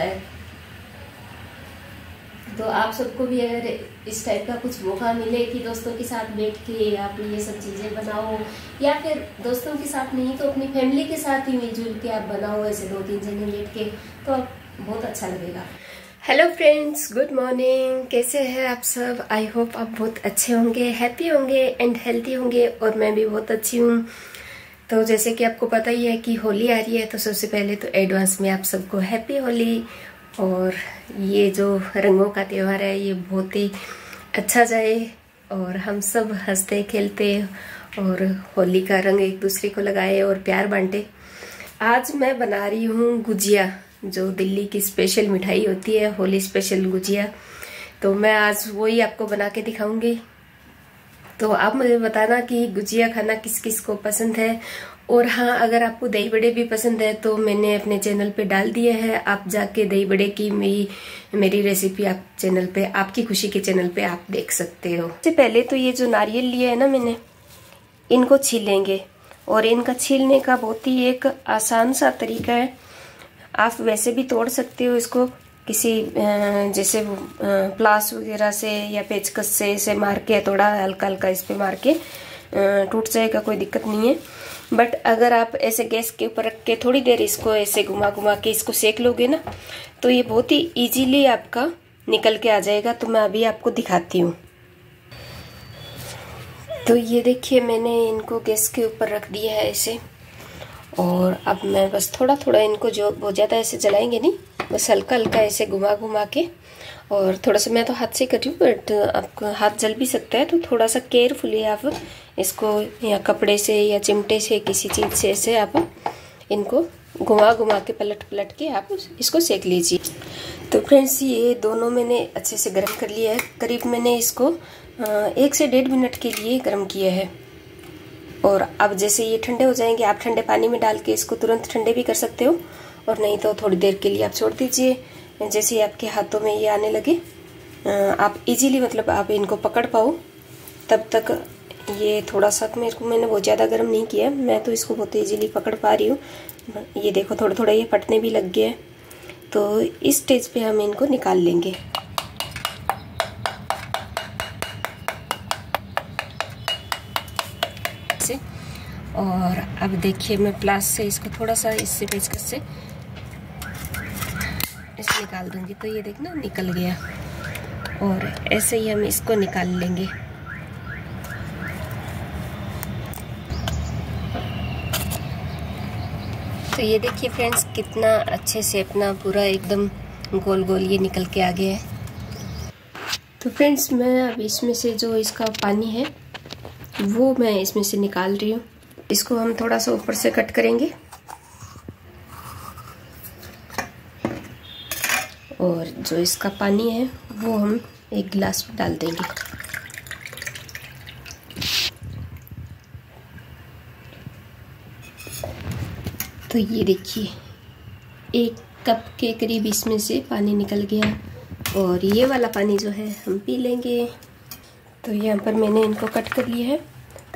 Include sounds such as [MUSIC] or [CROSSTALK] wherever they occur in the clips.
है। तो आप सबको भी अगर इस टाइप का कुछ मौका मिले कि दोस्तों के साथ बैठ के आप ये सब चीज़ें बनाओ, या फिर दोस्तों के साथ नहीं तो अपनी फैमिली के साथ ही मिलजुल के आप बनाओ ऐसे दो तीन जने बैठ के तो बहुत अच्छा लगेगा। हेलो फ्रेंड्स गुड मॉर्निंग कैसे हैं आप सब? आई होप आप बहुत अच्छे होंगे हैप्पी होंगे एंड हेल्थी होंगे, और मैं भी बहुत अच्छी हूँ। तो जैसे कि आपको पता ही है कि होली आ रही है तो सबसे पहले तो एडवांस में आप सबको हैप्पी होली और ये जो रंगों का त्यौहार है, ये बहुत ही अच्छा जाए और हम सब हँसते, खेलते और होली का रंग एक दूसरे को लगाए और प्यार बांटे। आज मैं बना रही हूँ गुजिया, जो दिल्ली की स्पेशल मिठाई होती है, होली स्पेशल गुजिया। तो मैं आज वही आपको बना के दिखाऊँगी। तो आप मुझे बताना कि गुजिया खाना किस किस को पसंद है। और हाँ अगर आपको दही बड़े भी पसंद है तो मैंने अपने चैनल पे डाल दिए हैं। आप जाके दही बड़े की मेरी मेरी रेसिपी आप चैनल पे, आपकी खुशी के चैनल पे आप देख सकते हो। सबसे पहले तो ये जो नारियल लिया है ना मैंने, इनको छीलेंगे और इनका छीलने का बहुत ही एक आसान सा तरीका है। आप वैसे भी तोड़ सकते हो इसको। किसी जैसे प्लास वगैरह से या पेचकस से इसे मार के, थोड़ा हल्का हल्का इस पर मार के टूट जाएगा, कोई दिक्कत नहीं है। बट अगर आप ऐसे गैस के ऊपर रख के थोड़ी देर इसको ऐसे घुमा घुमा के इसको सेक लोगे ना तो ये बहुत ही इजीली आपका निकल के आ जाएगा। तो मैं अभी आपको दिखाती हूँ। तो ये देखिए, मैंने इनको गैस के ऊपर रख दिया है ऐसे। और अब मैं बस थोड़ा थोड़ा इनको जो बहुत ज़्यादा ऐसे जलाएँगे नहीं, बस हल्का हल्का ऐसे घुमा घुमा के और थोड़ा सा मैं तो हाथ से रही हूँ बट आपका हाथ जल भी सकता है तो थोड़ा सा केयरफुली आप इसको या कपड़े से या चिमटे से, किसी चीज़ से, ऐसे आप इनको घुमा घुमा के, पलट पलट के आप इसको सेक लीजिए। तो फ्रेंड्स ये दोनों मैंने अच्छे से गर्म कर लिया है। करीब मैंने इसको एक से डेढ़ मिनट के लिए गर्म किया है। और अब जैसे ये ठंडे हो जाएँगे, आप ठंडे पानी में डाल के इसको तुरंत ठंडे भी कर सकते हो। और नहीं तो थोड़ी देर के लिए आप छोड़ दीजिए। जैसे ही आपके हाथों में ये आने लगे आप इजीली मतलब आप इनको पकड़ पाओ। तब तक ये थोड़ा सा मेरे को, मैंने बहुत ज़्यादा गर्म नहीं किया मैं तो इसको बहुत इजीली पकड़ पा रही हूँ। ये देखो थोड़ा थोड़ा ये फटने भी लग गया है। तो इस स्टेज पे हम इनको निकाल लेंगे। और अब देखिए मैं प्लास से इसको थोड़ा सा इससे पेचकस से इसे निकाल दूँगी। तो ये देखना निकल गया। और ऐसे ही हम इसको निकाल लेंगे। तो ये देखिए फ्रेंड्स कितना अच्छे से अपना पूरा एकदम गोल गोल ये निकल के आ गया है। तो फ्रेंड्स मैं अब इसमें से जो इसका पानी है वो मैं इसमें से निकाल रही हूँ। इसको हम थोड़ा सा ऊपर से कट करेंगे। और जो इसका पानी है, वो हम एक गिलास में डाल देंगे। तो ये देखिए, एक कप के करीब इसमें से पानी निकल गया। और ये वाला पानी जो है, हम पी लेंगे। तो यहाँ पर मैंने इनको कट कर लिया है।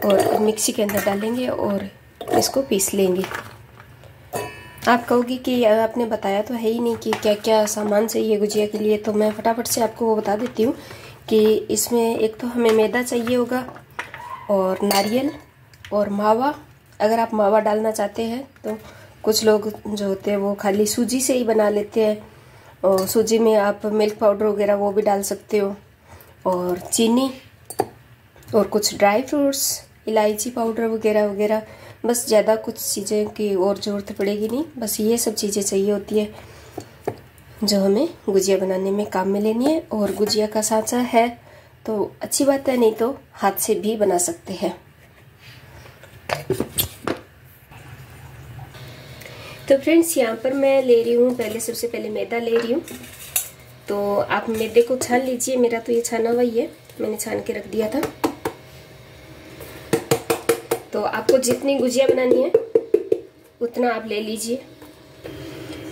और मिक्सी के अंदर डालेंगे और इसको पीस लेंगे। आप कहोगी कि आपने बताया तो है ही नहीं कि क्या क्या सामान चाहिए गुजिया के लिए तो मैं फटाफट से आपको वो बता देती हूँ कि इसमें एक तो हमें मैदा चाहिए होगा और नारियल और मावा। अगर आप मावा डालना चाहते हैं तो कुछ लोग जो होते हैं वो खाली सूजी से ही बना लेते हैं और सूजी में आप मिल्क पाउडर वगैरह वो भी डाल सकते हो और चीनी और कुछ ड्राई फ्रूट्स। इलायची पाउडर वगैरह वगैरह। बस ज़्यादा कुछ चीज़ें की और ज़रूरत पड़ेगी नहीं। बस ये सब चीज़ें चाहिए होती है, जो हमें गुजिया बनाने में काम में लेनी है। और गुजिया का सांचा है तो अच्छी बात है, नहीं तो हाथ से भी बना सकते हैं। तो फ्रेंड्स, यहाँ पर मैं ले रही हूँ, पहले सबसे पहले मैदा ले रही हूँ। तो आप मैदे को छान लीजिए, मेरा तो ये छाना हुआ ही है, मैंने छान के रख दिया था। तो आपको जितनी गुजिया बनानी है, उतना आप ले लीजिए।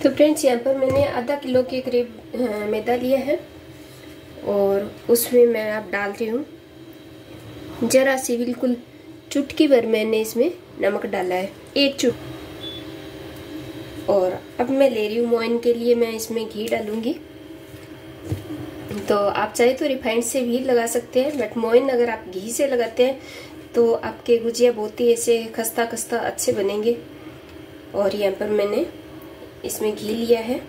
तो फ्रेंड्स, यहाँ पर मैंने आधा किलो के करीब मैदा लिया है और उसमें मैं आप डाल रही हूँ। जरा सी बिल्कुल चुटकी भर मैंने इसमें नमक डाला है, एक चुट। और अब मैं ले रही हूँ मोइन के लिए, मैं इसमें घी डालूँगी। तो आप चाहे तो रिफाइंड से भी लगा सकते हैं, बट मोइन अगर आप घी से लगाते हैं तो आपके गुजिया बहुत ही ऐसे खस्ता खस्ता अच्छे बनेंगे। और यहाँ पर मैंने इसमें घी लिया है।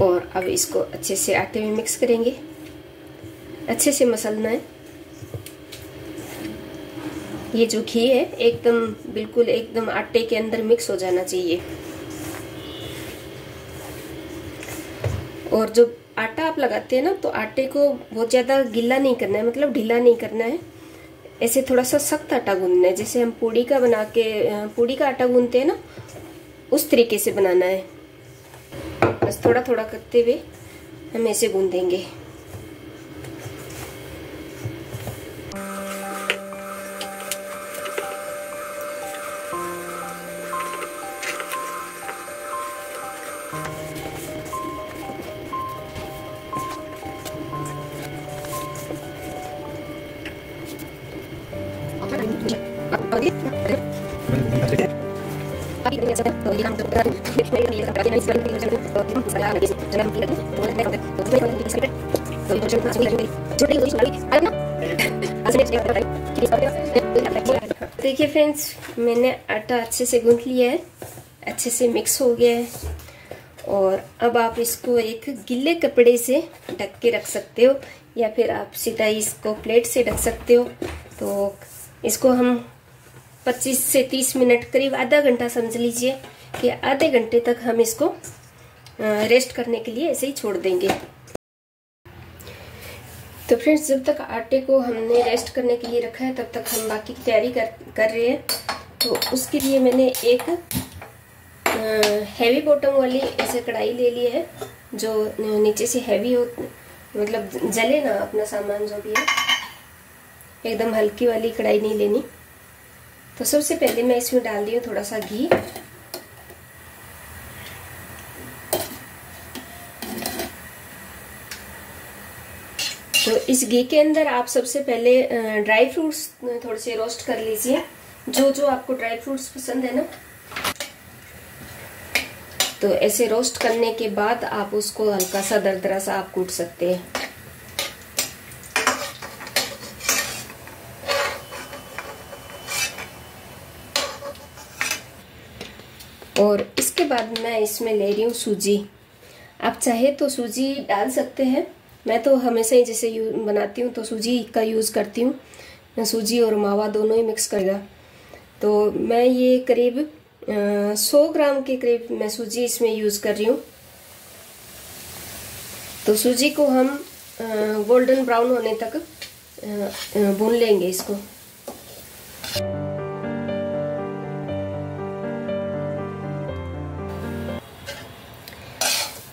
और अब इसको अच्छे से आटे में मिक्स करेंगे। अच्छे से मसलना है। ये जो घी है, एकदम बिल्कुल एकदम आटे के अंदर मिक्स हो जाना चाहिए। और जो आटा आप लगाते हैं ना तो आटे को बहुत ज़्यादा गीला नहीं करना है मतलब ढीला नहीं करना है। ऐसे थोड़ा सा सख्त आटा गूंदना है, जैसे हम पूड़ी का बना के पूड़ी का आटा गूंदते हैं ना, उस तरीके से बनाना है। बस थोड़ा थोड़ा करते हुए हम ऐसे गूंदेंगे। देखिए फ्रेंड्स, मैंने आटा अच्छे से गूंथ लिया है, अच्छे से मिक्स हो गया है, और अब आप इसको एक गिले कपड़े से ढक के रख सकते हो, या फिर आप सीधा इसको प्लेट से ढक सकते हो। तो इसको हम 25 से 30 मिनट करीब आधा घंटा समझ लीजिए कि आधे घंटे तक हम इसको रेस्ट करने के लिए ऐसे ही छोड़ देंगे। तो फ्रेंड्स जब तक आटे को हमने रेस्ट करने के लिए रखा है, तब तक हम बाकी की तैयारी कर कर रहे हैं। तो उसके लिए मैंने एक हैवी बॉटम वाली ऐसे कढ़ाई ले ली है, जो नीचे से हैवी हो मतलब जले ना अपना सामान जो भी है। एकदम हल्की वाली कढ़ाई नहीं लेनी। तो सबसे पहले मैं इसमें डाल रही हूँ थोड़ा सा घी। तो इस घी के अंदर आप सबसे पहले ड्राई फ्रूट्स थोड़े से रोस्ट कर लीजिए। जो जो आपको ड्राई फ्रूट्स पसंद है ना। तो ऐसे रोस्ट करने के बाद आप उसको हल्का सा दरदरा सा आप कूट सकते हैं। और इसके बाद मैं इसमें ले रही हूँ सूजी। आप चाहे तो सूजी डाल सकते हैं। मैं तो हमेशा ही जैसे बनाती हूँ तो सूजी का यूज़ करती हूँ। मैं सूजी और मावा दोनों ही मिक्स करेगा तो मैं ये करीब सौ ग्राम के करीब मैं सूजी इसमें यूज़ कर रही हूँ। तो सूजी को हम गोल्डन ब्राउन होने तक भून लेंगे इसको।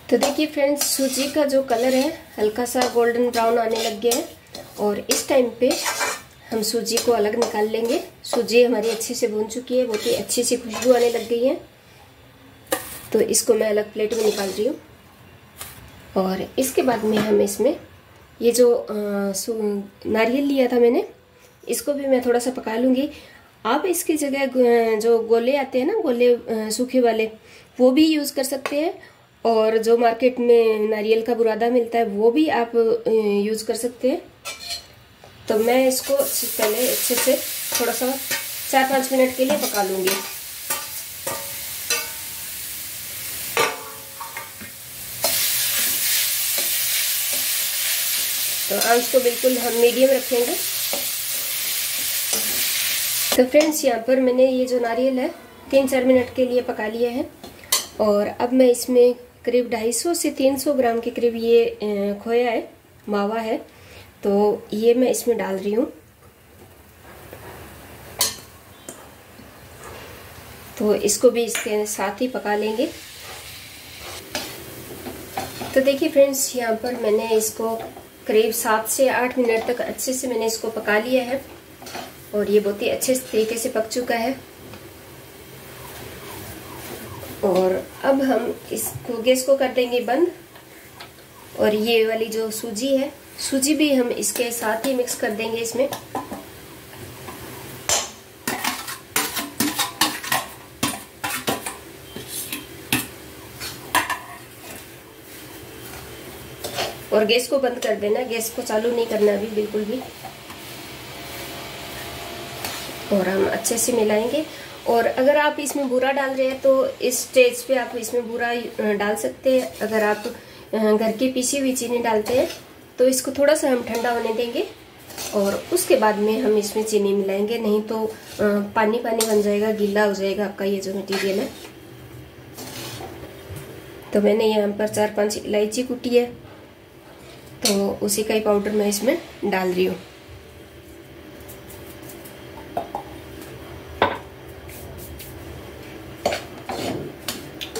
तो देखिए फ्रेंड्स सूजी का जो कलर है, हल्का सा गोल्डन ब्राउन आने लग गया है और इस टाइम पे हम सूजी को अलग निकाल लेंगे। सूजी हमारी अच्छे से भून चुकी है, बहुत ही अच्छी सी खुशबू आने लग गई है। तो इसको मैं अलग प्लेट में निकाल रही हूँ। और इसके बाद में हम इसमें ये जो नारियल लिया था मैंने, इसको भी मैं थोड़ा सा पका लूँगी। आप इसकी जगह जो गोले आते हैं ना, गोले सूखे वाले, वो भी यूज़ कर सकते हैं और जो मार्केट में नारियल का बुरादा मिलता है, वो भी आप यूज़ कर सकते हैं। तो मैं इसको पहले अच्छे से थोड़ा सा चार पाँच मिनट के लिए पका लूँगी। तो आँच को बिल्कुल हम मीडियम रखेंगे। तो फ्रेंड्स यहाँ पर मैंने ये जो नारियल है तीन चार मिनट के लिए पका लिया है। और अब मैं इसमें करीब 250 से 300 ग्राम के करीब ये खोया है, मावा है। तो ये मैं इसमें डाल रही हूँ। तो इसको भी इसके साथ ही पका लेंगे। तो देखिए फ्रेंड्स, यहाँ पर मैंने इसको करीब सात से आठ मिनट तक अच्छे से मैंने इसको पका लिया है। और ये बहुत ही अच्छे तरीके से पक चुका है। और अब हम इसको, गैस को कर देंगे बंद। और ये वाली जो सूजी है, सूजी भी हम इसके साथ ही मिक्स कर देंगे इसमें। और गैस को बंद कर देना, गैस को चालू नहीं करना अभी, बिल्कुल भी। और हम अच्छे से मिलाएँगे। और अगर आप इसमें बूरा डाल रहे हैं तो इस स्टेज पे आप इसमें बूरा डाल सकते हैं। अगर आप घर की पीसी हुई चीनी डालते हैं तो इसको थोड़ा सा हम ठंडा होने देंगे और उसके बाद में हम इसमें चीनी मिलाएँगे। नहीं तो पानी पानी बन जाएगा, गीला हो जाएगा आपका ये जो मटेरियल है। तो मैंने यहाँ पर चार पाँच इलायची कुटी है तो उसी का ही पाउडर मैं इसमें डाल रही हूँ।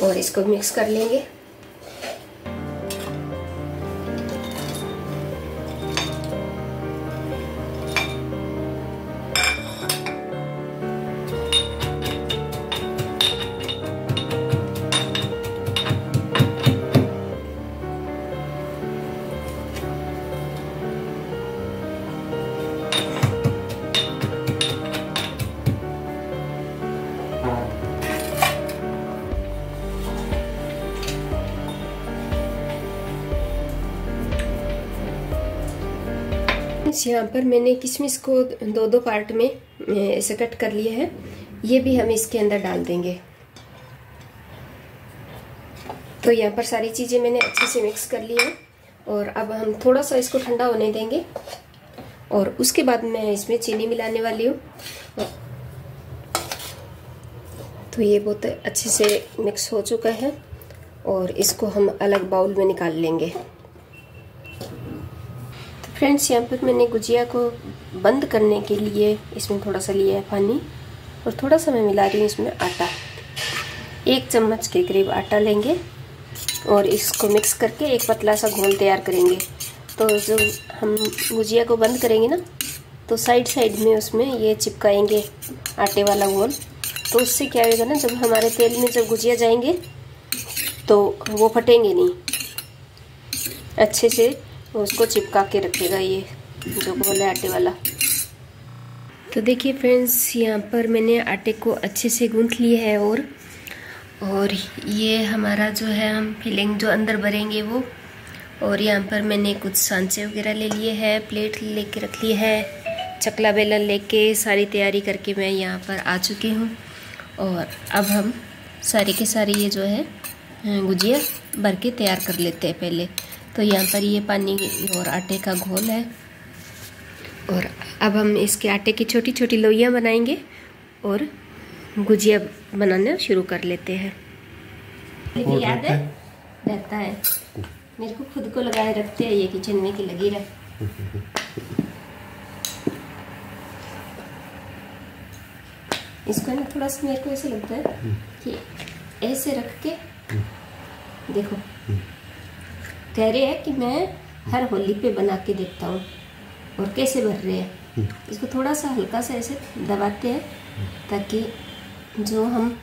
और इसको मिक्स कर लेंगे। यहाँ पर मैंने किशमिश को दो दो पार्ट में ऐसे कट कर लिया है। ये भी हम इसके अंदर डाल देंगे। तो यहाँ पर सारी चीज़ें मैंने अच्छे से मिक्स कर ली है और अब हम थोड़ा सा इसको ठंडा होने देंगे। और उसके बाद मैं इसमें चीनी मिलाने वाली हूँ। तो ये बहुत अच्छे से मिक्स हो चुका है और इसको हम अलग बाउल में निकाल लेंगे। फ्रेंड्स यहाँ पर मैंने गुजिया को बंद करने के लिए इसमें थोड़ा सा लिया है पानी और थोड़ा सा मैं मिला रही हूँ इसमें आटा। एक चम्मच के करीब आटा लेंगे और इसको मिक्स करके एक पतला सा घोल तैयार करेंगे। तो जो हम गुजिया को बंद करेंगे ना तो साइड साइड में उसमें ये चिपकाएँगे आटे वाला घोल। तो उससे क्या होगा ना, जब हमारे तेल में जब गुजिया जाएँगे तो वो फटेंगे नहीं। अच्छे से उसको चिपका के रखेगा ये, जो बोले आटे वाला। तो देखिए फ्रेंड्स, यहाँ पर मैंने आटे को अच्छे से गूंथ लिया है और और ये हमारा जो है, हम फिलिंग जो अंदर भरेंगे वो, और यहाँ पर मैंने कुछ सांचे वगैरह ले लिए हैं, प्लेट लेके रख ली है, चकला बेलन लेके सारी तैयारी करके मैं यहाँ पर आ चुकी हूँ। और अब हम सारे के सारे ये जो है, गुजिया भर के तैयार कर लेते हैं पहले। तो यहाँ पर ये पानी और आटे का घोल है। और अब हम इसके आटे की छोटी छोटी लोइयाँ बनाएँगे और गुजिया बनाना शुरू कर लेते हैं। याद है? रहता है। मेरे को खुद को लगाए रखते हैं ये किचन में कि लगी रहे। इसको ना थोड़ा सा मेरे को ऐसे लगता है कि ऐसे रख के देखो। कह रहे हैं कि मैं हर होली पे बना के देखता हूँ और कैसे भर रहे हैं हम्म। इसको थोड़ा सा हल्का सा ऐसे दबाते हैं ताकि जो हम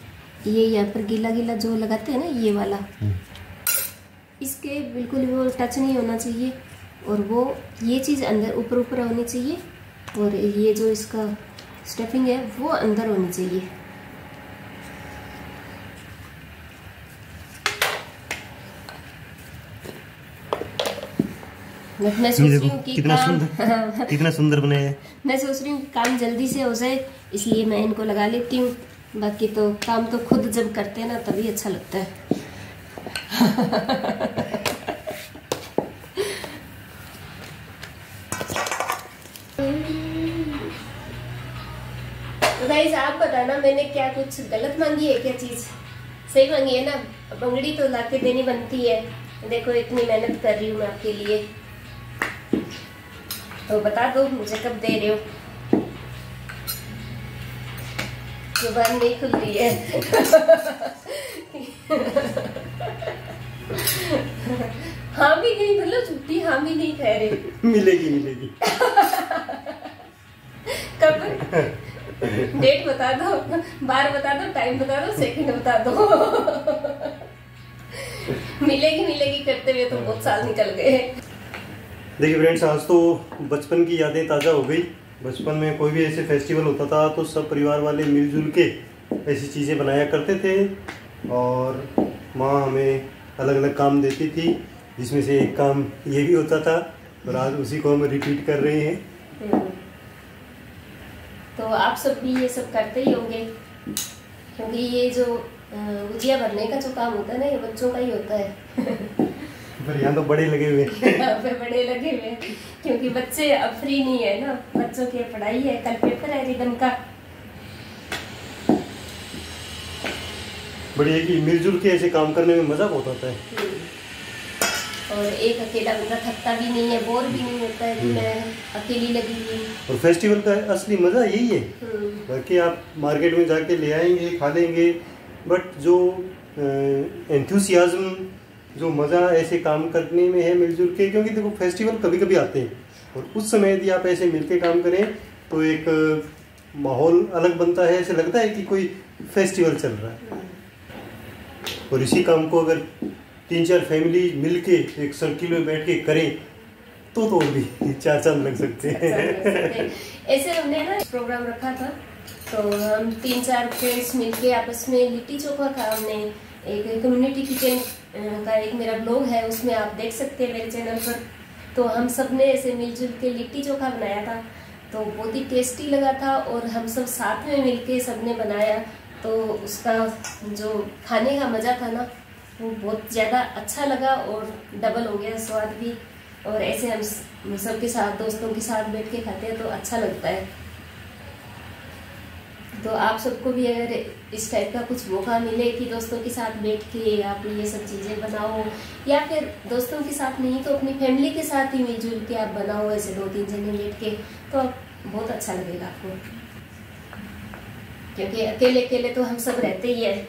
ये यहाँ पर गीला गीला जो लगाते हैं ना ये वाला हम्म। इसके बिल्कुल वो टच नहीं होना चाहिए और वो ये चीज़ अंदर ऊपर ऊपर होनी चाहिए और ये जो इसका स्टफिंग है वो अंदर होनी चाहिए मैं सोच रही हूँ कि कितना सुंदर कितना सुंदर बने हैं। मैं सोच रही हूँ काम जल्दी से हो जाए इसलिए मैं इनको लगा लेती हूँ। बाकी तो काम तो खुद जब करते हैं ना तभी अच्छा लगता है। [LAUGHS] तो गाइस आप बताना मैंने क्या कुछ गलत मांगी है क्या चीज़? सही मांगी है ना? बंगड़ी तो लाके देनी बनती है। देखो इतनी मेहनत कर रही हूँ मैं आपके लिए। तो बता दो मुझे कब दे रहे हो। ज़ुबान नहीं खुल रही है। हाँ भी नहीं मतलब छुट्टी हाँ भी नहीं कह रहे। मिलेगी मिलेगी। कब? डेट बता दो बार बता दो टाइम बता दो सेकंड बता दो। मिलेगी मिलेगी करते हुए तो बहुत साल निकल गए। देखिए फ्रेंड्स आज तो बचपन की यादें ताज़ा हो गई बचपन में कोई भी ऐसे फेस्टिवल होता था तो सब परिवार वाले मिलजुल के ऐसी चीज़ें बनाया करते थे और माँ हमें अलग अलग काम देती थी, जिसमें से एक काम ये भी होता था और आज उसी को हम रिपीट कर रहे हैं। तो आप सब भी ये सब करते ही होंगे, क्योंकि ये जो गुजिया भरने का जो काम होता है ना, ये बच्चों का ही होता है पर यहाँ तो बड़े लगे हुए। पे बड़े लगे हुए। क्योंकि बच्चे अब फ्री नहीं है ना। बच्चों की पढ़ाई है। कल पेपर है रिदम का। बड़ी है कि मिलजुल के ऐसे काम करने में मज़ा बहुत आता है। और एक अकेला बंदा थकता भी नहीं है बोर भी नहीं होता है कि हम्म। मैं अकेली लगी हुई और फेस्टिवल का असली मज़ा यही है। हम्म, बाकी आप मार्केट में जाके ले आएँगे खा लेंगे बट जो एंथुसियाज्म जो मज़ा ऐसे काम करने में है मिलजुल के, क्योंकि देखो फेस्टिवल कभी कभी आते हैं। और उस समय यदि आप ऐसे मिलके काम करें तो एक माहौल अलग बनता है, ऐसे लगता है कि कोई फेस्टिवल चल रहा है। और इसी काम को अगर तीन चार फैमिली मिलके, एक सर्किल में बैठ के करें तो तो भी [LAUGHS] चार चाँद लग सकते हैं। ऐसे हमने ना प्रोग्राम रखा था तो हम तीन चार फ्रेंड्स मिलके आपस में लिट्टी चोखा का हमने एक कम्युनिटी किचन का एक मेरा ब्लॉग है, उसमें आप देख सकते हैं मेरे चैनल पर। तो हम सबने ऐसे मिलजुल के लिट्टी चोखा बनाया था। तो बहुत ही टेस्टी लगा था और हम सब साथ में मिलके सबने बनाया। तो उसका जो खाने का मज़ा था ना, वो बहुत ज़्यादा अच्छा लगा और डबल हो गया स्वाद भी। और ऐसे हम सबके साथ, दोस्तों के साथ बैठ के खाते हैं तो अच्छा लगता है। तो आप सबको भी अगर इस टाइप का कुछ मौका मिले कि दोस्तों के साथ बैठ के आप ये सब चीज़ें बनाओ, या फिर दोस्तों के साथ नहीं तो अपनी फैमिली के साथ ही मिलजुल के आप बनाओ ऐसे दो तीन जने बैठ के तो आप- बहुत अच्छा लगेगा आपको। क्योंकि अकेले अकेले तो हम सब रहते ही है।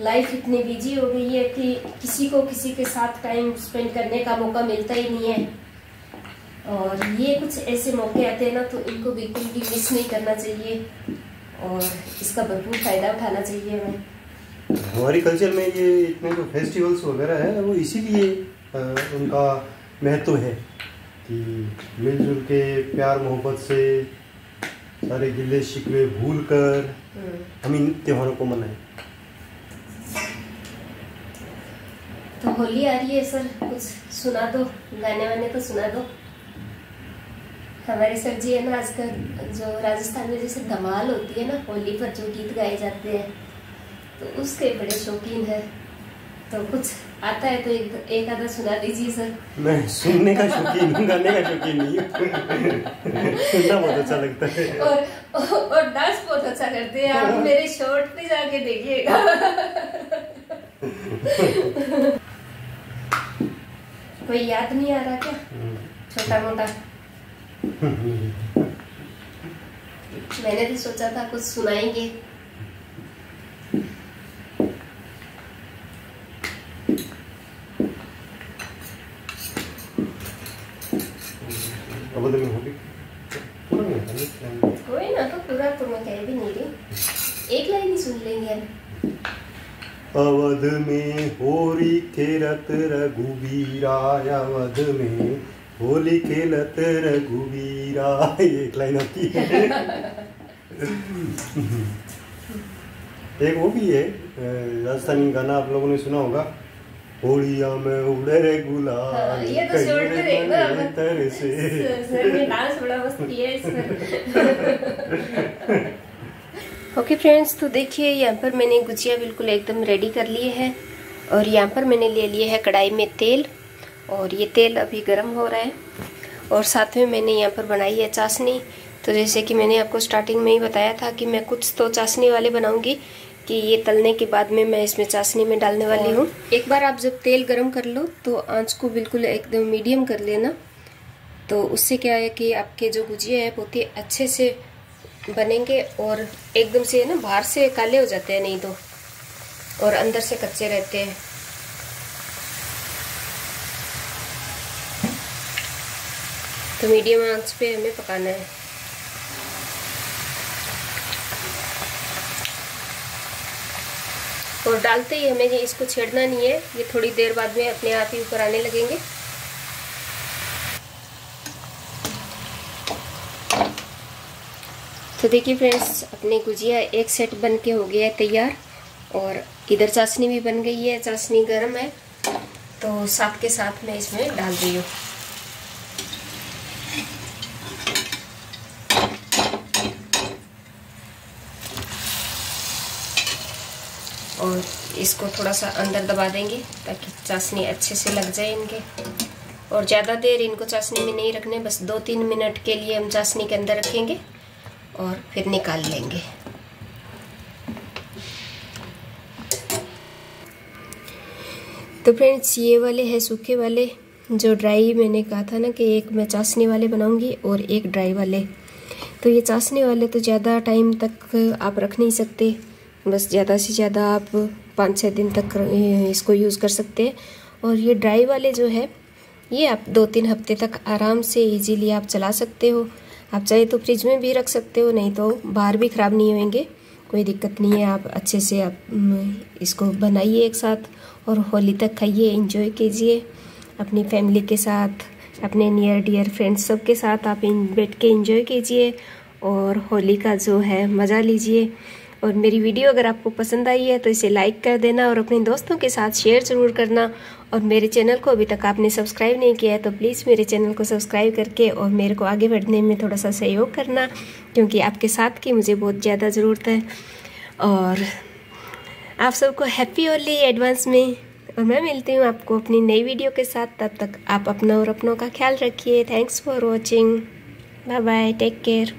लाइफ इतनी बिज़ी हो गई है कि किसी को किसी के साथ टाइम स्पेंड करने का मौका मिलता ही नहीं है। और ये कुछ ऐसे मौके आते हैं ना तो इनको बिल्कुल भी मिस नहीं करना चाहिए। और इसका भरपूर फ़ायदा उठाना चाहिए हमें। हमारी कल्चर में ये इतने जो फेस्टिवल्स वगैरह है वो इसीलिए उनका महत्व है कि मिलजुल के प्यार मोहब्बत से सारे गिले शिकवे भूल कर हम्म। हम इन त्योहारों को मनाएँ। तो होली आ रही है सर। कुछ सुना दो गाने वाने तो सुना दो। हमारे सर जी है ना आजकल जो राजस्थान में जैसे धमाल होती है ना होली पर जो गीत गाए जाते हैं तो उसके बड़े शौकीन है। तो कुछ आता है तो एक एक आधा सुना दीजिए सर। मैं सुनने का शौकीन हूँ गाने का शौकीन नहीं हूँ। सुनना बहुत अच्छा लगता है। और और डांस बहुत अच्छा करते हैं आप मेरे शॉर्ट पे जाके देखिएगा। कोई याद नहीं आ रहा क्या? छोटा मोटा। मैंने तो सोचा था कुछ सुनाएँगे। तो कोई ना तो पूरा तो मैं कह भी नहीं रही। एक लाइन ही सुन लेंगे हम। अवध में होली खेलत रघुवीरा अवध में होली खेलत रघुवीरा ये एक लाइन आती है। एक वो भी है राजस्थानी गाना आप लोगों ने सुना होगा होलिया में उड़े रे गुलाल हाँ, ये तो कहीं शॉर्ट रे में रहेगा बने सर ने डांस बड़ा मस्त किया है इसमें ओके फ्रेंड्स तो देखिए यहाँ पर मैंने गुजिया बिल्कुल एकदम रेडी कर लिए है और यहाँ पर मैंने ले लिए है कढ़ाई में तेल। और ये तेल अभी गर्म हो रहा है। और साथ में मैंने यहाँ पर बनाई है चाशनी। तो जैसे कि मैंने आपको स्टार्टिंग में ही बताया था कि मैं कुछ तो चाशनी वाले बनाऊँगी कि ये तलने के बाद में मैं इसमें चाशनी में डालने वाली हूँ। एक बार आप जब तेल गर्म कर लो तो आँच को बिल्कुल एकदम मीडियम कर लेना। तो उससे क्या है कि आपके जो गुजिया है बहुत ही अच्छे से बनेंगे और एकदम से ना बाहर से काले हो जाते हैं नहीं तो। और अंदर से कच्चे रहते हैं। तो मीडियम आँच पे हमें पकाना है। और डालते ही हमें इसको छेड़ना नहीं है, ये थोड़ी देर बाद में अपने आप ही ऊपर आने लगेंगे। तो देखिए फ्रेंड्स, अपने गुजिया एक सेट बन के हो गया है तैयार, और इधर चाशनी भी बन गई है, चाशनी गर्म है तो साथ के साथ मैं इसमें डाल रही हूँ। और इसको थोड़ा सा अंदर दबा देंगे ताकि चाशनी अच्छे से लग जाए इनके। और ज़्यादा देर इनको चाशनी में नहीं रखने, बस दो तीन मिनट के लिए हम चाशनी के अंदर रखेंगे और फिर निकाल लेंगे। तो फ्रेंड्स, ये वाले हैं सूखे वाले, जो ड्राई मैंने कहा था ना कि एक मैं चाशनी वाले बनाऊँगी और एक ड्राई वाले। तो ये चाशनी वाले तो ज़्यादा टाइम तक आप रख नहीं सकते। बस ज़्यादा से ज़्यादा आप पाँच छः दिन तक इसको यूज़ कर सकते हैं। और ये ड्राई वाले जो है, ये आप दो तीन हफ़्ते तक आराम से इजीली आप चला सकते हो। आप चाहे तो फ्रिज में भी रख सकते हो, नहीं तो बाहर भी ख़राब नहीं होंगे कोई दिक्कत नहीं है, आप अच्छे से आप इसको बनाइए एक साथ और होली तक खाइए इंजॉय कीजिए। अपनी फैमिली के साथ, अपने नियर डियर फ्रेंड्स सब के साथ आप बैठ के इंजॉय कीजिए और होली का जो है मज़ा लीजिए। और मेरी वीडियो अगर आपको पसंद आई है तो इसे लाइक कर देना और अपने दोस्तों के साथ शेयर ज़रूर करना। और मेरे चैनल को अभी तक आपने सब्सक्राइब नहीं किया है तो प्लीज़ मेरे चैनल को सब्सक्राइब करके और मेरे को आगे बढ़ने में थोड़ा सा सहयोग करना, क्योंकि आपके साथ की मुझे बहुत ज़्यादा ज़रूरत है। और आप सबको हैप्पी होली एडवांस में। और मैं मिलती हूँ आपको अपनी नई वीडियो के साथ। तब तक आप अपना और अपनों का ख्याल रखिए। Thanks for watching bye bye take care